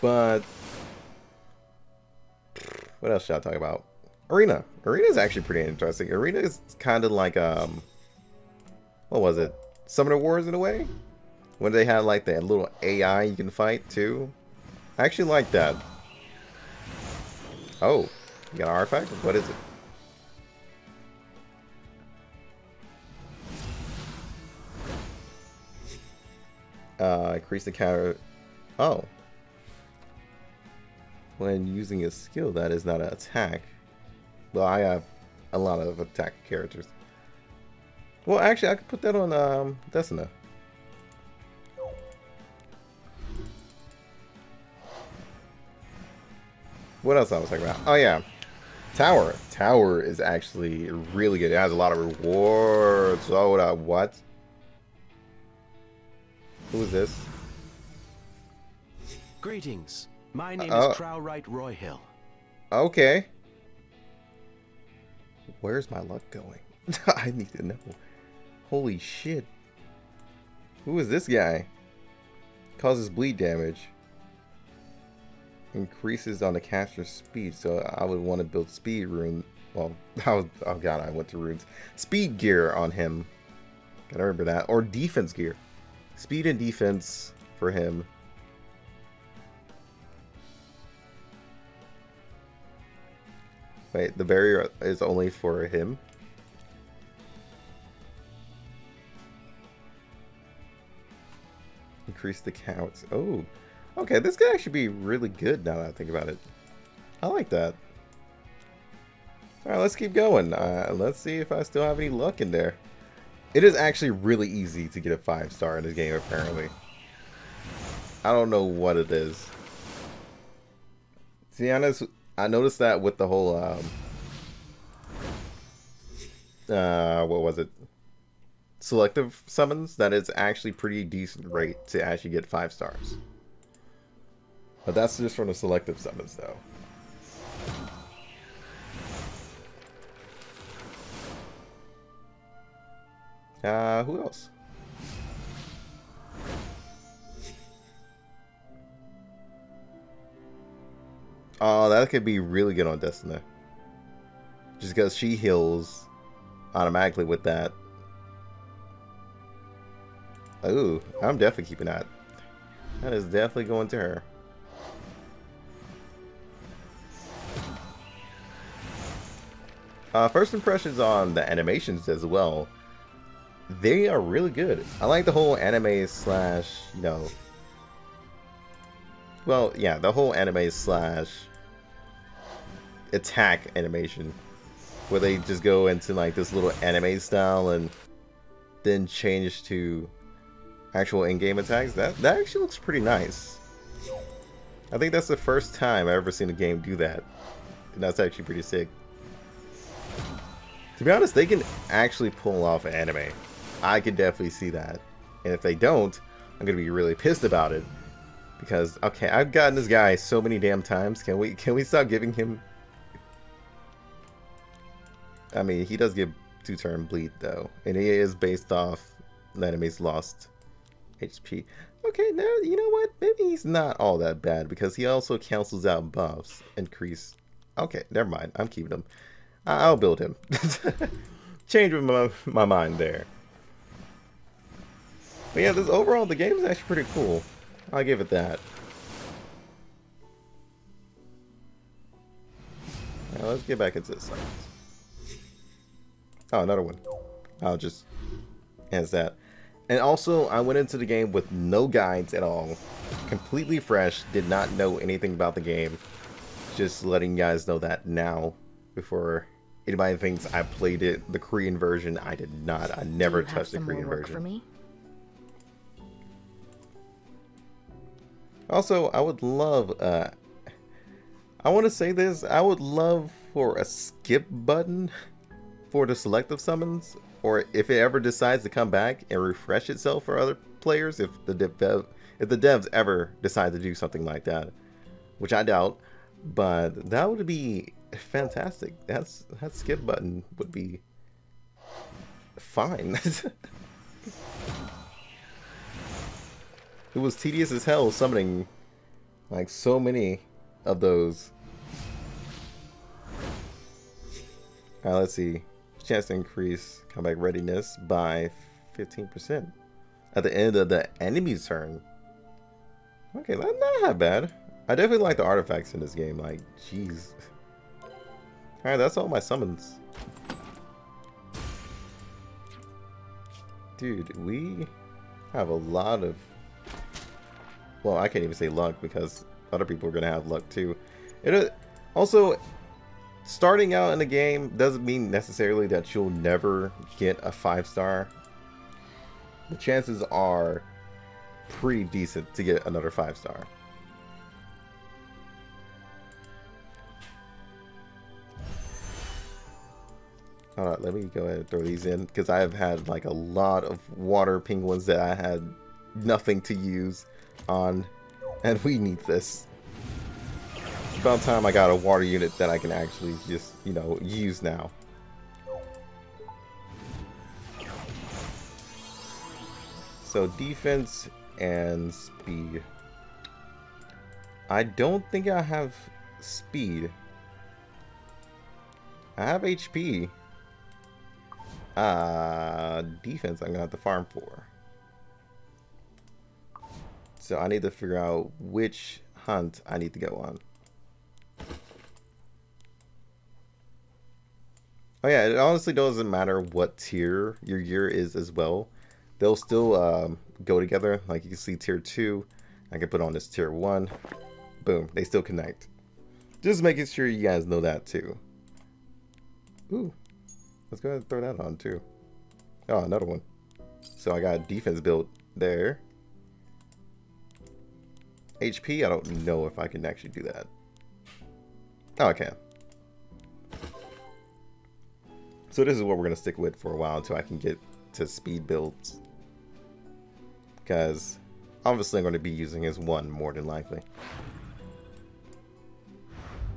A: But what else should I talk about? Arena. Arena is actually pretty interesting. Arena is kind of like um, what was it? Summoners War in a way, when they had like that little AI you can fight too. I actually like that. Oh, you got an artifact? What is it? Uh, increase the counter. Oh. When using a skill, that is not an attack. Well, I have a lot of attack characters. Well, actually, I could put that on um, Destina. What else I was talking about? Oh, yeah. Tower. Tower is actually really good. It has a lot of rewards. Oh, uh, what? Who is this?
E: Greetings. My name
A: Uh,
E: is Crowright Royhill.
A: Okay. Where's my luck going? [LAUGHS] I need to know. Holy shit. Who is this guy? Causes bleed damage. Increases on the caster's speed, so I would want to build speed rune. Well, I was, [LAUGHS] oh, oh god, I went to runes. Speed gear on him. Gotta remember that. Or defense gear. Speed and defense for him. Wait, the barrier is only for him? Increase the counts. Oh, okay. This could actually be really good now that I think about it. I like that. All right, let's keep going. Uh, let's see if I still have any luck in there. It is actually really easy to get a five star in this game, apparently. I don't know what it is. To be honest, I noticed that with the whole um uh what was it? Selective summons that is actually pretty decent rate to actually get five stars. But that's just from the selective summons though. Uh who else? Oh, that could be really good on Destina. Just because she heals automatically with that. Ooh, I'm definitely keeping that. That is definitely going to her. Uh, first impressions on the animations as well. They are really good. I like the whole anime slash, you know. Well, yeah, the whole anime slash attack animation where they just go into like this little anime style and then change to actual in-game attacks. That that actually looks pretty nice. I think that's the first time I've ever seen a game do that and that's actually pretty sick. To be honest they can actually pull off anime. I could definitely see that. And if they don't I'm gonna be really pissed about it because okay I've gotten this guy so many damn times. Can we can we stop giving him I mean, he does get two-turn bleed, though. And he is based off the enemy's lost HP. Okay, now, you know what? Maybe he's not all that bad, because he also cancels out buffs. Increase... Okay, never mind. I'm keeping him. I will build him. [LAUGHS] Change my, my mind there. But yeah, this overall, the game is actually pretty cool. I'll give it that. Now let's get back into this. Oh, another one. I'll just as that. And also, I went into the game with no guides at all. Completely fresh. Did not know anything about the game. Just letting you guys know that now. Before anybody thinks I played it, the Korean version. I did not. I never
B: Do you have
A: touched the Korean version.
B: For me?
A: Also, I would love, uh, I want to say this, I would love for a skip button [LAUGHS] for the selective summons, or if it ever decides to come back and refresh itself for other players, if the dev, if the devs ever decide to do something like that, which I doubt, but that would be fantastic. That's that skip button would be fine. [LAUGHS] It was tedious as hell summoning like so many of those. Alright, let's see. Chance to increase combat readiness by 15% at the end of the enemy's turn. Okay, not, not that bad. I definitely like the artifacts in this game. Like, jeez. Alright, that's all my summons. Dude, we have a lot of well, I can't even say luck because other people are gonna have luck too. It uh, also starting out in the game doesn't mean necessarily that you'll never get a five star. The chances are pretty decent to get another five star. Alright, let me go ahead and throw these in because I have had like a lot of water penguins that I had nothing to use on, and we need this. It's about time I got a water unit that I can actually just, you know, use now. So defense and speed. I don't think I have speed. I have HP. Uh, defense I'm gonna have to farm for. So I need to figure out which hunt I need to go on. Oh yeah, it honestly doesn't matter what tier your gear is as well. They'll still um, go together. Like you can see tier 2, I can put on this tier 1. Boom, they still connect. Just making sure you guys know that too. Ooh, let's go ahead and throw that on too. Oh, another one. So I got defense built there. HP, I don't know if I can actually do that. Oh, I can. So this is what we're going to stick with for a while until I can get to speed builds. Because obviously I'm going to be using his one more than likely.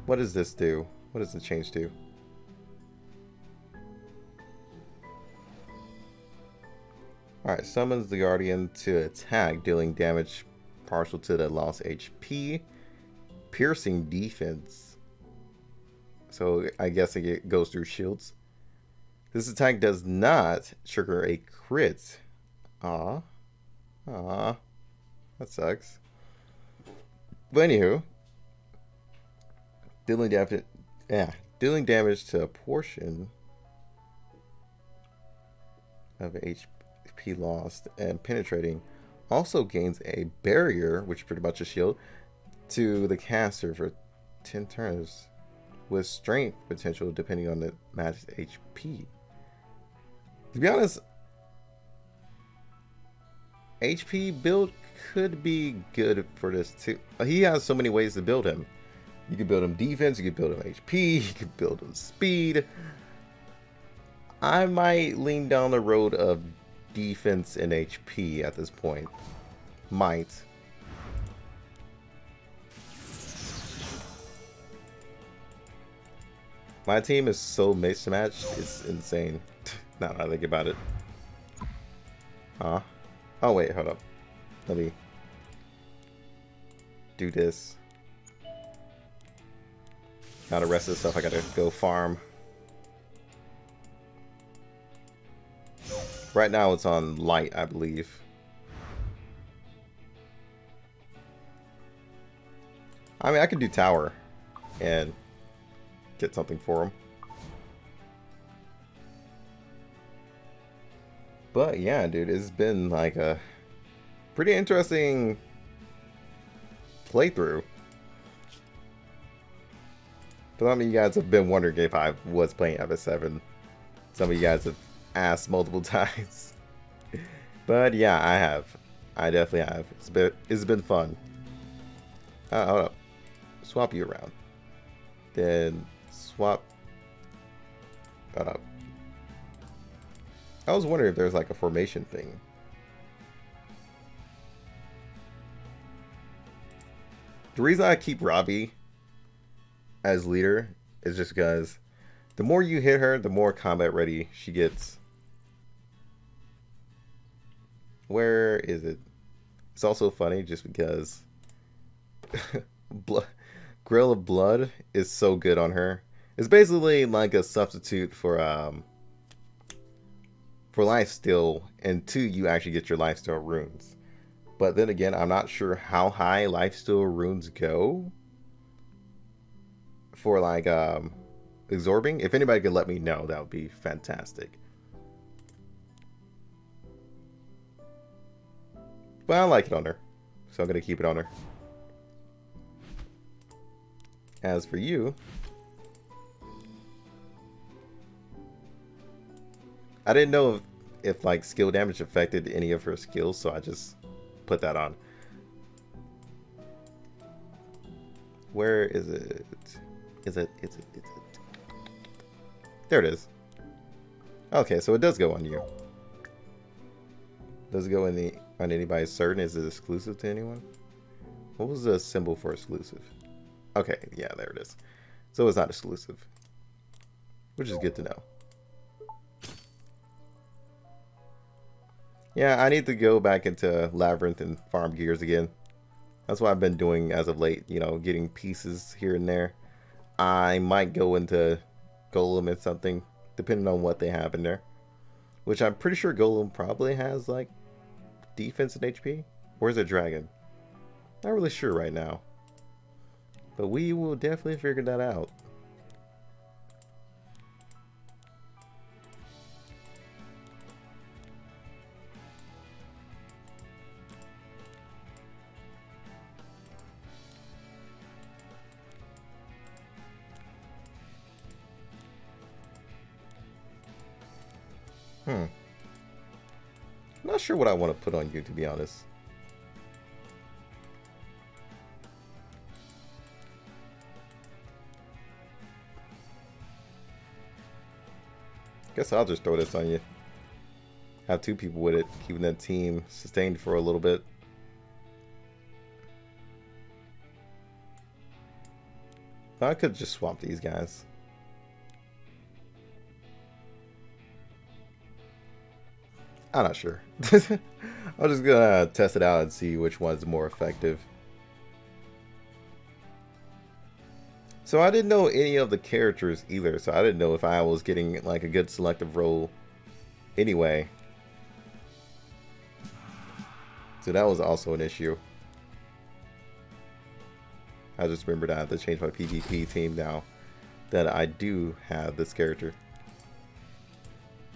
A: What does this do? What does it change to? Alright, summons the Guardian to attack, dealing damage partial to the lost HP. Piercing defense. So I guess it goes through shields. This attack does not trigger a crit. Ah, Aw. That sucks. But anywho. Dealing damage yeah. Dealing damage to a portion of HP lost and penetrating also gains a barrier, which is pretty much a shield, to the caster for 10 turns with strength potential depending on the match's HP. To be honest, HP build could be good for this too. He has so many ways to build him. You could build him defense, you could build him HP, [LAUGHS] you could build him speed. I might lean down the road of defense and HP at this point. Might. My team is so mismatched, it's insane. Now that I think about it. Huh? Oh wait, hold up. Let me do this. Now the rest of the stuff I gotta go farm. Right now it's on light, I believe. I mean, I could do tower and get something for him. But yeah, dude, it's been like a pretty interesting playthrough. But some of you guys have been wondering if I was playing FS7. Some of you guys have asked multiple [LAUGHS] times. but yeah, I have. I definitely have. It's been it's been fun. Uh, hold up. Swap you around. Then swap. Hold up. I was wondering if there's like a formation thing. The reason I keep Robbie as leader is just because the more you hit her, the more combat ready she gets. Where is it? It's also funny just because [LAUGHS] blood, Grill of Blood is so good on her. It's basically like a substitute for um for lifesteal, and two, you actually get your lifesteal runes. But then again, I'm not sure how high lifesteal runes go for like um absorbing. If anybody could let me know, that would be fantastic. But I like it on her. So I'm to keep it on her. As for you... I didn't know if, if like skill damage affected any of her skills, so I just put that on. Where is it? Is it? Is it? Is it? There it is. Okay, so it does go on you. Does it go in the on anybody certain? Is it exclusive to anyone? What was the symbol for exclusive? Okay, yeah, there it is. So it's not exclusive. Which is good to know. Yeah, I need to go back into Labyrinth and farm gears again. That's what I've been doing as of late, you know, getting pieces here and there. I might go into Golem and something, depending on what they have in there. Which I'm pretty sure Golem probably has, like, defense and HP. Where's the Dragon? Not really sure right now. But we will definitely figure that out. Hmm. Not sure what I want to put on you, to be honest. Guess I'll just throw this on you. Have two people with it, keeping that team sustained for a little bit. I could just swap these guys. I'm not sure. [LAUGHS] I'm just gonna uh, test it out and see which one's more effective. So I didn't know any of the characters either, so I didn't know if I was getting like a good selective role anyway. So that was also an issue. I just remembered I have to change my PvP team now that I do have this character.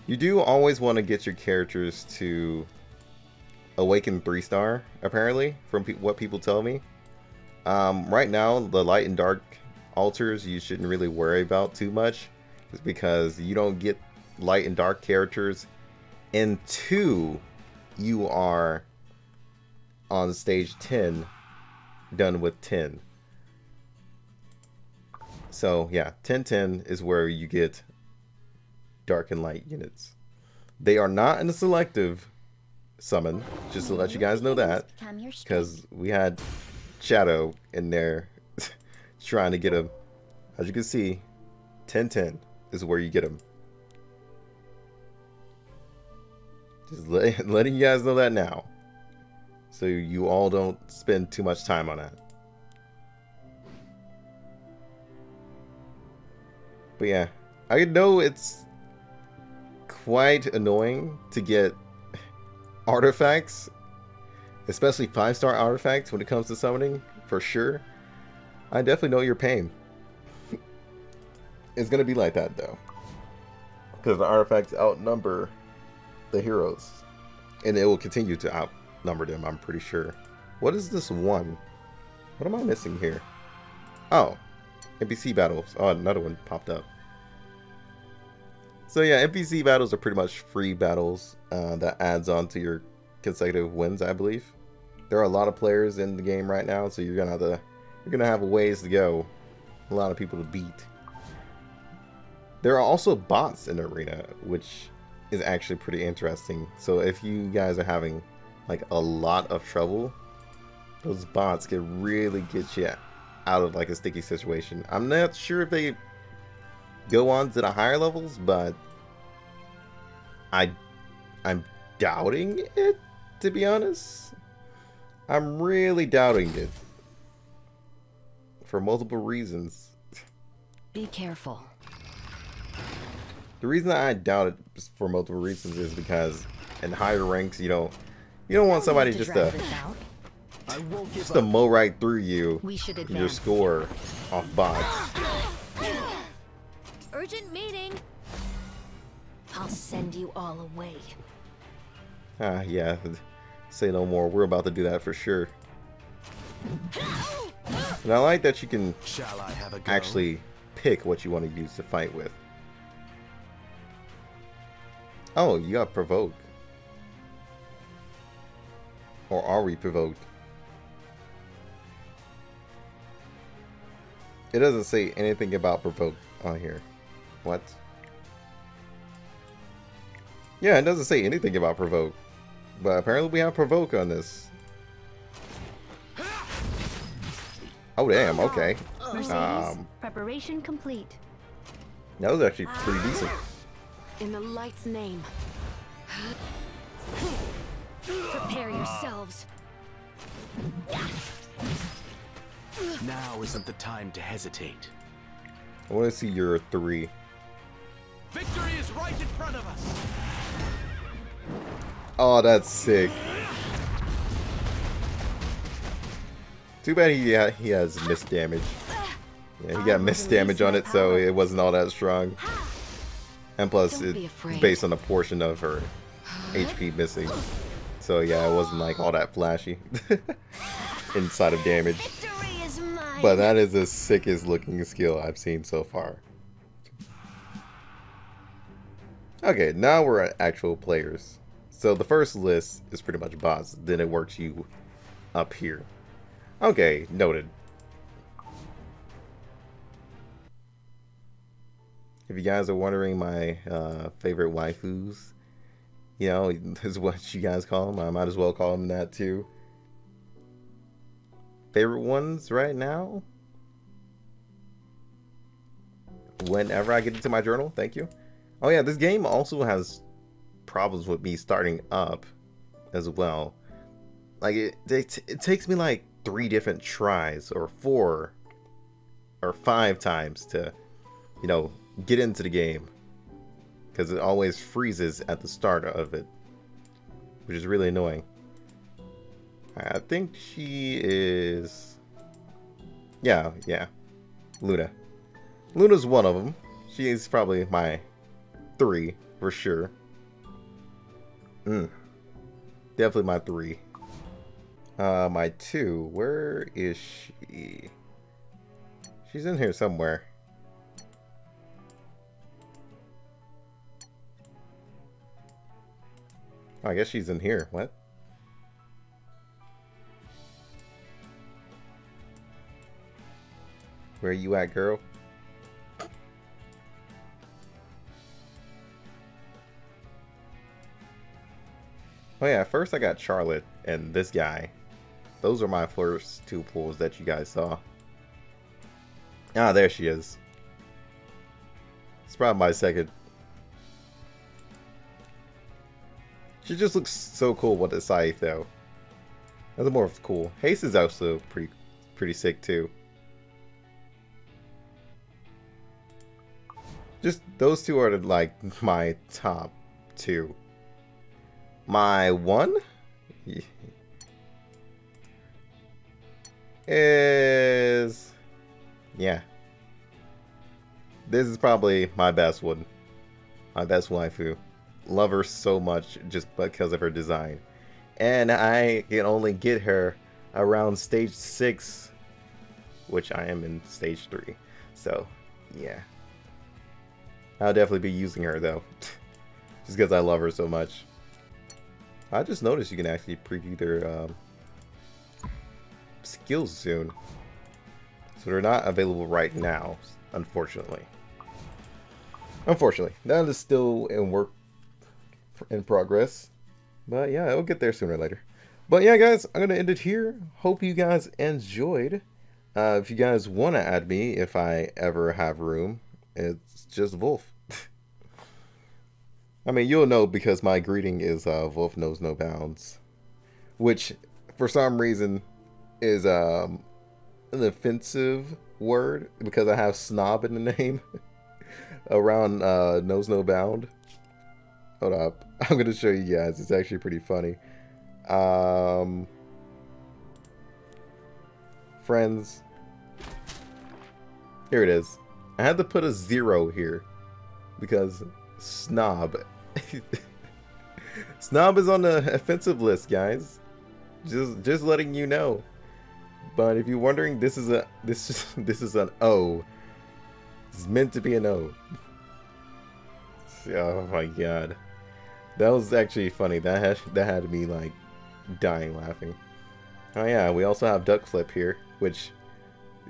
A: You do always want to get your characters to awaken 3 star, apparently, from pe what people tell me. Um, right now, the light and dark altars you shouldn't really worry about too much. It's because you don't get light and dark characters until you are on stage 10 done with 10. So yeah, 1010 is where you get dark and light units. They are not in a selective summon, just to let you guys know that. Because we had Shadow in there [LAUGHS] trying to get him. As you can see, 1010 is where you get him. Just let, [LAUGHS] letting you guys know that now. So you all don't spend too much time on that. But yeah, I know it's quite annoying to get artifacts, especially five star artifacts when it comes to summoning, for sure. I definitely know your pain. [LAUGHS] it's gonna be like that though, because the artifacts outnumber the heroes, and it will continue to outnumber them. I'm pretty sure. What is this one? What am I missing here? Oh, NPC battles. Oh, another one popped up. So yeah, NPC battles are pretty much free battles uh, that adds on to your consecutive wins, I believe. There are a lot of players in the game right now, so you're gonna have to, you're gonna have a ways to go. A lot of people to beat. There are also bots in the arena, which is actually pretty interesting. So if you guys are having like a lot of trouble, those bots can really get you out of like a sticky situation. I'm not sure if they go on to the higher levels, but I I'm doubting it to be honest. I'm really doubting it for multiple reasons.
B: Be careful.
A: The reason I doubt it for multiple reasons is because in higher ranks, you know, you don't want somebody just to
C: I won't give
A: just to mow right through you your score off bots.
B: Urgent meeting. I'll send you all away.
A: Ah, yeah. Say no more. We're about to do that for sure. And I like that you can
E: Shall I have a
A: actually pick what you want to use to fight with. Oh, you got provoke. Or are we provoked? It doesn't say anything about provoke on here. What? Yeah, it doesn't say anything about provoke. But apparently we have provoke on this. Oh damn, okay.
B: Mercedes,
A: Um,
B: preparation complete.
A: That was actually pretty decent.
B: In the light's name. Prepare yourselves.
E: Now isn't the time to hesitate.
A: I want to see your three.
E: Victory is right in front of us.
A: Oh, that's sick. Too bad he ha he has missed damage. Yeah, he got missed damage on it, so it wasn't all that strong. And plus, it's based on a portion of her HP missing. So yeah, it wasn't like all that flashy [LAUGHS] inside of damage.
B: Victory is mine.
A: But that is the sickest looking skill I've seen so far. Okay, now we're at actual players. So the first list is pretty much bots, then it works you up here. Okay, noted. If you guys are wondering my uh, favorite waifus, you know, [LAUGHS] is what you guys call them, I might as well call them that too favorite ones right now. Whenever I get into my journal, thank you. Oh yeah, this game also has problems with me starting up as well. Like it, it, it takes me like three different tries or four or five times to, you know, get into the game because it always freezes at the start of it, which is really annoying. I think she is. Yeah, yeah. Luna. Luna's one of them. She is probably my three for sure. Mm. Definitely my three. Uh, my two. Where is she? She's in here somewhere. Oh, I guess she's in here. What? Where are you at, girl? Oh yeah, first I got Charlotte and this guy. Those are my first two pulls that you guys saw. Ah, there she is. It's probably my second. She just looks so cool with the scythe though. That's more of cool. Haste is also pretty pretty sick too. Just those two are like my top two. My one is yeah. this is probably my best one. My best waifu. Love her so much just because of her design. And I can only get her around stage 6, which I am in stage 3. So, yeah. I'll definitely be using her though. [LAUGHS] just because I love her so much. I just noticed you can actually preview their um, skills soon. So they're not available right now, unfortunately. Unfortunately, that is still in work in progress. But yeah, it'll get there sooner or later. But yeah, guys, I'm going to end it here. Hope you guys enjoyed. Uh, if you guys want to add me, if I ever have room, it's just Volf. I mean, you'll know because my greeting is uh, Volf knows no bounds, which for some reason is um, an offensive word because I have snob in the [LAUGHS] name around uh, knows no bound. Hold up, [LAUGHS] I'm gonna show you guys. It's actually pretty funny. Um, friends, here it is. I had to put a zero here because snob. [LAUGHS] snob is on the offensive list, guys. Just just letting you know. But if you're wondering, this is a this is [LAUGHS] this is an O. It's meant to be an O. Oh my god. That was actually funny. That had that had me like dying laughing. Oh yeah, we also have Duck Flip here, which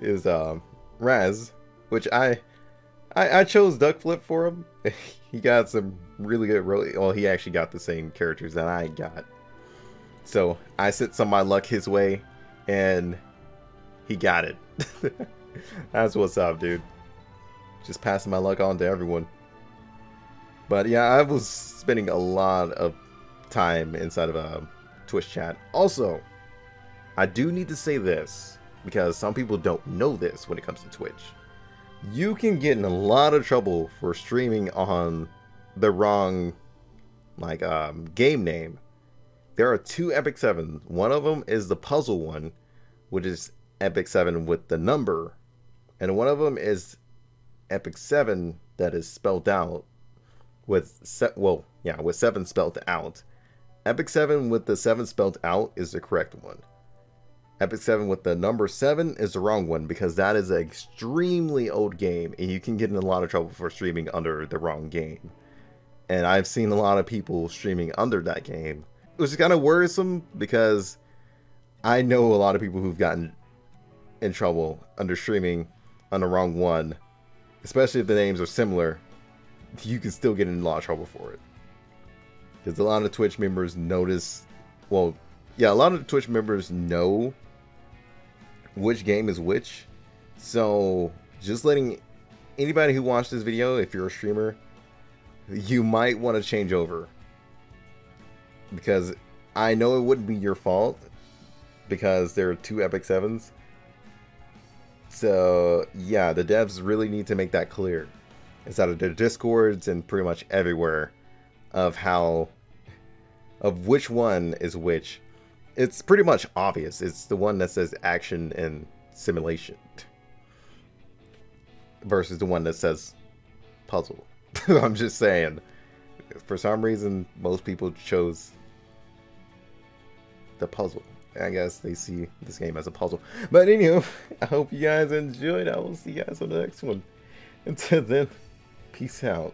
A: is um Ras, which I I, I chose Duck Flip for him. [LAUGHS] he got some really good really well he actually got the same characters that I got. So I sent some of my luck his way and he got it. [LAUGHS] That's what's up, dude. Just passing my luck on to everyone. But yeah, I was spending a lot of time inside of a Twitch chat. Also, I do need to say this because some people don't know this when it comes to Twitch. You can get in a lot of trouble for streaming on the wrong like um, game name. There are two Epic 7s. One of them is the puzzle one, which is Epic 7 with the number. And one of them is Epic 7 that is spelled out with se- well, yeah, with 7 spelled out. Epic 7 with the 7 spelled out is the correct one. Epic 7 with the number 7 is the wrong one because that is an extremely old game and you can get in a lot of trouble for streaming under the wrong game. And I've seen a lot of people streaming under that game, which is kind of worrisome because I know a lot of people who've gotten in trouble under streaming on the wrong one, especially if the names are similar. You can still get in a lot of trouble for it because a lot of Twitch members notice. Well, yeah, a lot of Twitch members know which game is which. So just letting anybody who watched this video, if you're a streamer, you might want to change over because I know it wouldn't be your fault because there are two Epic Sevens. So yeah, the devs really need to make that clear inside of their discords and pretty much everywhere of how of which one is which. It's pretty much obvious. It's the one that says action and simulation versus the one that says puzzle. [LAUGHS] I'm just saying. For some reason, most people chose the puzzle. I guess they see this game as a puzzle. But anyway, [LAUGHS] I hope you guys enjoyed. I will see you guys on the next one. Until then, peace out.